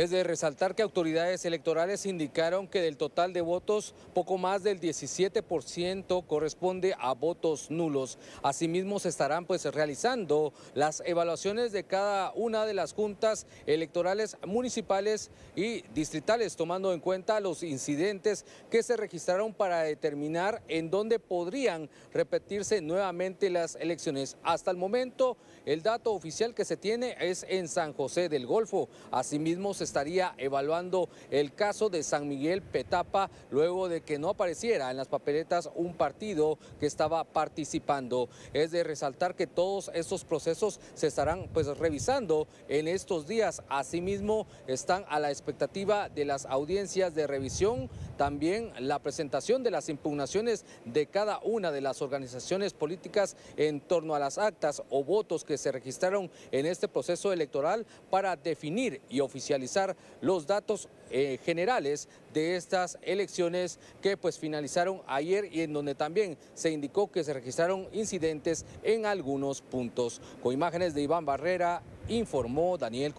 Es de resaltar que autoridades electorales indicaron que del total de votos, poco más del 17% corresponde a votos nulos. Asimismo, se estarán pues realizando las evaluaciones de cada una de las juntas electorales municipales y distritales, tomando en cuenta los incidentes que se registraron para determinar en dónde podrían repetirse nuevamente las elecciones. Hasta el momento, el dato oficial que se tiene es en San José del Golfo. Asimismo, se estaría evaluando el caso de San Miguel Petapa luego de que no apareciera en las papeletas un partido que estaba participando. Es de resaltar que todos estos procesos se estarán pues revisando en estos días. Asimismo, están a la expectativa de las audiencias de revisión, también la presentación de las impugnaciones de cada una de las organizaciones políticas en torno a las actas o votos que se registraron en este proceso electoral para definir y oficializar los datos eh, generales de estas elecciones que pues finalizaron ayer y en donde también se indicó que se registraron incidentes en algunos puntos. Con imágenes de Iván Barrera, informó Daniel